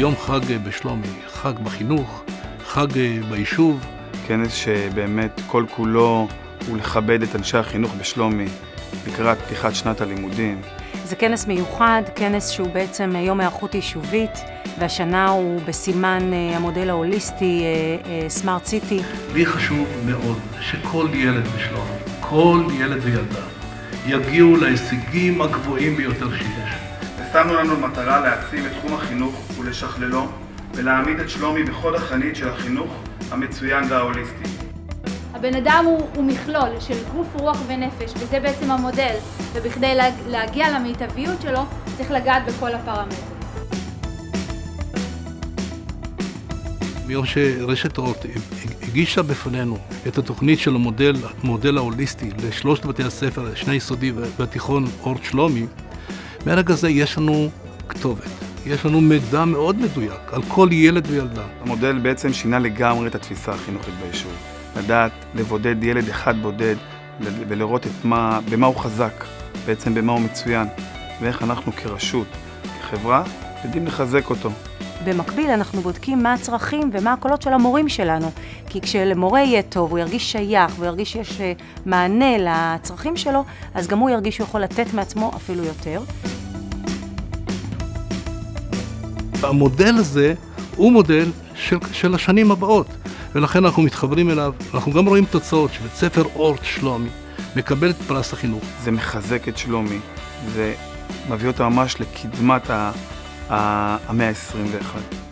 יום חג בשלומי, חג בחינוך, חג ביישוב. כנס שבאמת כל כולו הוא לכבד את אנשי החינוך בשלומי לקראת פתיחת שנת הלימודים. זה כנס מיוחד, כנס שהוא בעצם יום היערכות יישובית, והשנה הוא בסימן המודל ההוליסטי סמארט סיטי. לי חשוב מאוד שכל ילד בשלומי, כל ילד וילדה, יגיעו להישגים הגבוהים ביותר שיש. ושמנו לנו מטרה להעצים את תחום החינוך ולשכללו, ולהעמיד את שלומי בחוד החנית של החינוך המצוין וההוליסטי. הבן אדם הוא, הוא מכלול של גוף, רוח ונפש, וזה בעצם המודל, ובכדי להגיע למיטביות שלו צריך לגעת בכל הפרמטרים. מיום שרשת אורט הגישה בפנינו את התוכנית של המודל, המודל ההוליסטי לשלושת בתי הספר, שני יסודי והתיכון אורט שלומי, מהרגע הזה יש לנו כתובת. יש לנו מידע מאוד מדויק על כל ילד וילדה. המודל בעצם שינה לגמרי את התפיסה החינוכית ביישוב. לדעת לבודד ילד אחד בודד ולראות את מה, במה הוא חזק, בעצם במה הוא מצוין, ואיך אנחנו כרשות, כחברה, יודעים לחזק אותו. במקביל אנחנו בודקים מה הצרכים ומה הקולות של המורים שלנו. כי כשלמורה יהיה טוב, הוא ירגיש שייך והוא ירגיש שיש מענה לצרכים שלו, אז גם הוא ירגיש שהוא יכול לתת מעצמו אפילו יותר. המודל הזה הוא מודל של, של השנים הבאות, ולכן אנחנו מתחברים אליו. אנחנו גם רואים תוצאות שבית ספר אורט שלומי מקבל את פרס החינוך. זה מחזק את שלומי, זה מביא אותה ממש לקדמת המאה ה-21.